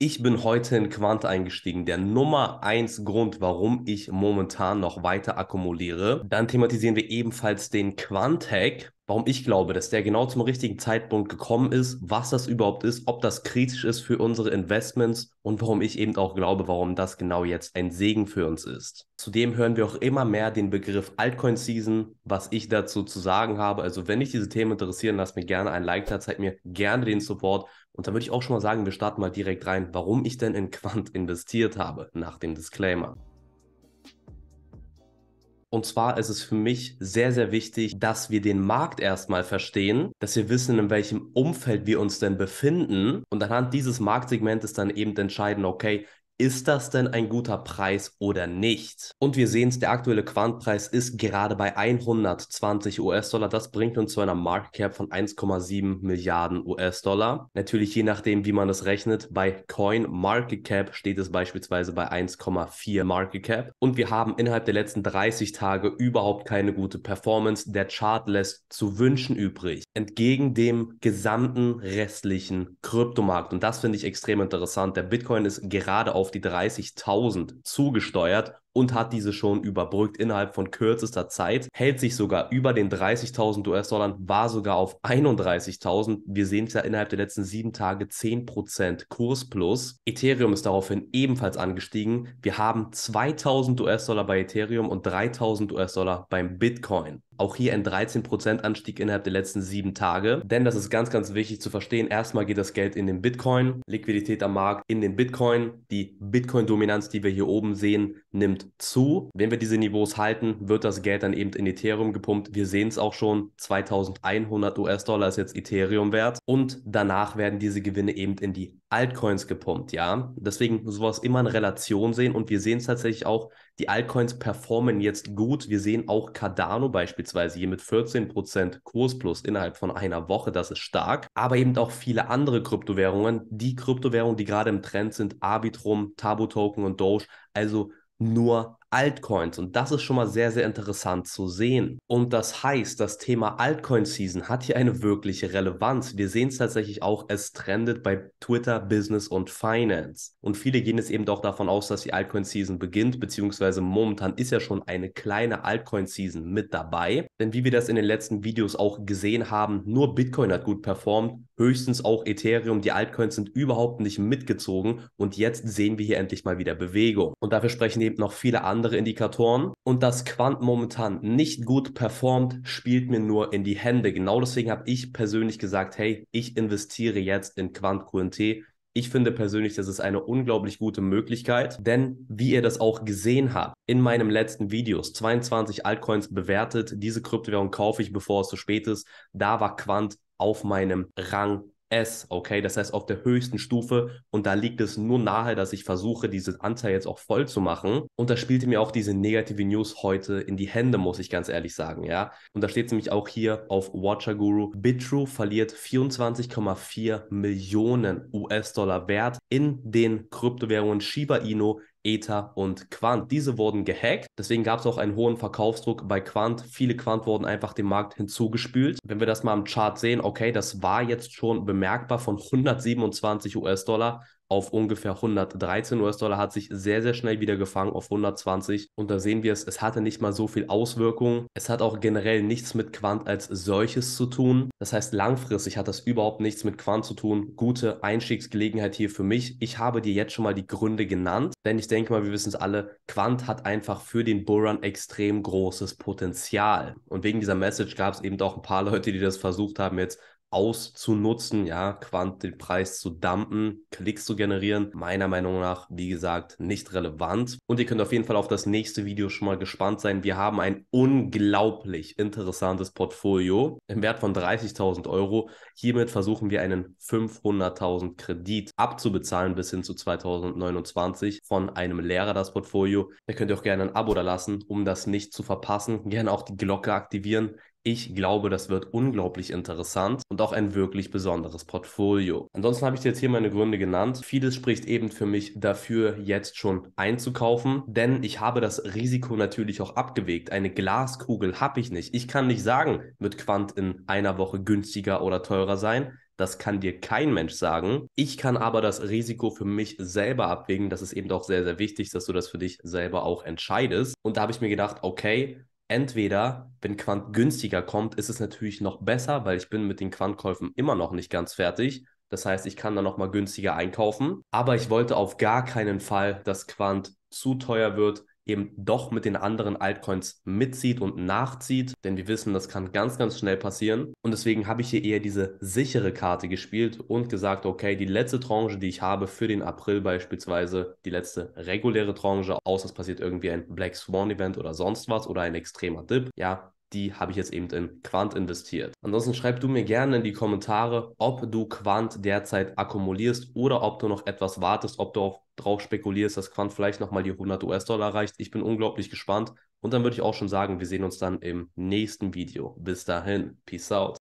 Ich bin heute in Quant eingestiegen. Der Nummer eins Grund, warum ich momentan noch weiter akkumuliere. Dann thematisieren wir ebenfalls den Quant-Hack, warum ich glaube, dass der genau zum richtigen Zeitpunkt gekommen ist, was das überhaupt ist, ob das kritisch ist für unsere Investments und warum ich eben auch glaube, warum das genau jetzt ein Segen für uns ist. Zudem hören wir auch immer mehr den Begriff Altcoin Season, was ich dazu zu sagen habe. Also wenn dich diese Themen interessieren, lass mir gerne ein Like da, zeig mir gerne den Support. Und da würde ich auch schon mal sagen, wir starten mal direkt rein, warum ich denn in Quant investiert habe, nach dem Disclaimer. Und zwar ist es für mich sehr, sehr wichtig, dass wir den Markt erstmal verstehen, dass wir wissen, in welchem Umfeld wir uns denn befinden. Und anhand dieses Marktsegmentes dann eben entscheiden, okay, ist das denn ein guter Preis oder nicht? Und wir sehen es, der aktuelle Quantpreis ist gerade bei 120 US-Dollar. Das bringt uns zu einer Market Cap von 1,7 Milliarden US-Dollar. Natürlich je nachdem, wie man das rechnet. Bei Coin Market Cap steht es beispielsweise bei 1,4 Market Cap. Und wir haben innerhalb der letzten 30 Tage überhaupt keine gute Performance. Der Chart lässt zu wünschen übrig. Entgegen dem gesamten restlichen Kryptomarkt. Und das finde ich extrem interessant. Der Bitcoin ist gerade auf auf die 30.000 zugesteuert und hat diese schon überbrückt innerhalb von kürzester Zeit, hält sich sogar über den 30.000 US-Dollar, war sogar auf 31.000. Wir sehen es ja innerhalb der letzten sieben Tage 10% Kurs plus. Ethereum ist daraufhin ebenfalls angestiegen. Wir haben 2.000 US-Dollar bei Ethereum und 3.000 US-Dollar beim Bitcoin. Auch hier ein 13% Anstieg innerhalb der letzten sieben Tage. Denn das ist ganz, ganz wichtig zu verstehen. Erstmal geht das Geld in den Bitcoin, Liquidität am Markt in den Bitcoin. Die Bitcoin-Dominanz, die wir hier oben sehen, nimmt zu. Wenn wir diese Niveaus halten, wird das Geld dann eben in Ethereum gepumpt. Wir sehen es auch schon. 2100 US-Dollar ist jetzt Ethereum wert. Und danach werden diese Gewinne eben in die Altcoins gepumpt, ja. Deswegen sowas immer in Relation sehen. Und wir sehen es tatsächlich auch, die Altcoins performen jetzt gut. Wir sehen auch Cardano beispielsweise hier mit 14% Kursplus innerhalb von einer Woche. Das ist stark. Aber eben auch viele andere Kryptowährungen. Die Kryptowährungen, die gerade im Trend sind, Arbitrum, Tabu Token und Doge. Also nur Altcoins. Und das ist schon mal sehr, sehr interessant zu sehen. Und das heißt, das Thema Altcoin Season hat hier eine wirkliche Relevanz. Wir sehen es tatsächlich auch, es trendet bei Twitter, Business und Finance. Und viele gehen jetzt eben auch davon aus, dass die Altcoin Season beginnt, beziehungsweise momentan ist ja schon eine kleine Altcoin Season mit dabei. Denn wie wir das in den letzten Videos auch gesehen haben, nur Bitcoin hat gut performt, höchstens auch Ethereum. Die Altcoins sind überhaupt nicht mitgezogen und jetzt sehen wir hier endlich mal wieder Bewegung. Und dafür sprechen eben noch viele andere andere Indikatoren. Und dass Quant momentan nicht gut performt, spielt mir nur in die Hände. Genau deswegen habe ich persönlich gesagt, hey, ich investiere jetzt in Quant QNT. Ich finde persönlich, das ist eine unglaublich gute Möglichkeit, denn wie ihr das auch gesehen habt, in meinem letzten Videos, 22 Altcoins bewertet, diese Kryptowährung kaufe ich, bevor es zu spät ist. Da war Quant auf meinem Rang S, okay, das heißt auf der höchsten Stufe. Und da liegt es nur nahe, dass ich versuche, diese Anzahl jetzt auch voll zu machen. Und da spielte mir auch diese negative News heute in die Hände, muss ich ganz ehrlich sagen, ja. Und da steht nämlich auch hier auf Watcher Guru, Bitrue verliert 24,4 Millionen US-Dollar Wert in den Kryptowährungen Shiba Inu Ether und Quant. Diese wurden gehackt, deswegen gab es auch einen hohen Verkaufsdruck bei Quant. Viele Quant wurden einfach dem Markt hinzugespült. Wenn wir das mal im Chart sehen, okay, das war jetzt schon bemerkbar von 127 US-Dollar auf ungefähr 113 US-Dollar, hat sich sehr, sehr schnell wieder gefangen auf 120. Und da sehen wir es, es hatte nicht mal so viel Auswirkung. Es hat auch generell nichts mit Quant als solches zu tun. Das heißt, langfristig hat das überhaupt nichts mit Quant zu tun. Gute Einstiegsgelegenheit hier für mich. Ich habe dir jetzt schon mal die Gründe genannt, denn ich denke mal, wir wissen es alle, Quant hat einfach für den Bullrun extrem großes Potenzial. Und wegen dieser Message gab es eben auch ein paar Leute, die das versucht haben, jetzt auszunutzen, ja, Quant den Preis zu dumpen, Klicks zu generieren. Meiner Meinung nach, wie gesagt, nicht relevant. Und ihr könnt auf jeden Fall auf das nächste Video schon mal gespannt sein. Wir haben ein unglaublich interessantes Portfolio im Wert von 30.000 Euro. Hiermit versuchen wir einen 500.000 Kredit abzubezahlen bis hin zu 2029 von einem Lehrer das Portfolio. Da könnt ihr auch gerne ein Abo da lassen, um das nicht zu verpassen. Gerne auch die Glocke aktivieren. Ich glaube, das wird unglaublich interessant und auch ein wirklich besonderes Portfolio. Ansonsten habe ich jetzt hier meine Gründe genannt. Vieles spricht eben für mich dafür, jetzt schon einzukaufen, denn ich habe das Risiko natürlich auch abgewegt. Eine Glaskugel habe ich nicht. Ich kann nicht sagen, wird Quant in einer Woche günstiger oder teurer sein. Das kann dir kein Mensch sagen. Ich kann aber das Risiko für mich selber abwägen. Das ist eben auch sehr, sehr wichtig, dass du das für dich selber auch entscheidest. Und da habe ich mir gedacht, okay, entweder, wenn Quant günstiger kommt, ist es natürlich noch besser, weil ich bin mit den Quantkäufen immer noch nicht ganz fertig. Das heißt, ich kann dann nochmal günstiger einkaufen. Aber ich wollte auf gar keinen Fall, dass Quant zu teuer wird, eben doch mit den anderen Altcoins mitzieht und nachzieht. Denn wir wissen, das kann ganz, ganz schnell passieren. Und deswegen habe ich hier eher diese sichere Karte gespielt und gesagt, okay, die letzte Tranche, die ich habe für den April beispielsweise, die letzte reguläre Tranche, außer es passiert irgendwie ein Black Swan Event oder sonst was oder ein extremer Dip, ja, die habe ich jetzt eben in Quant investiert. Ansonsten schreib du mir gerne in die Kommentare, ob du Quant derzeit akkumulierst oder ob du noch etwas wartest, ob du auch drauf spekulierst, dass Quant vielleicht nochmal die 100 US-Dollar erreicht. Ich bin unglaublich gespannt. Und dann würde ich auch schon sagen, wir sehen uns dann im nächsten Video. Bis dahin, peace out.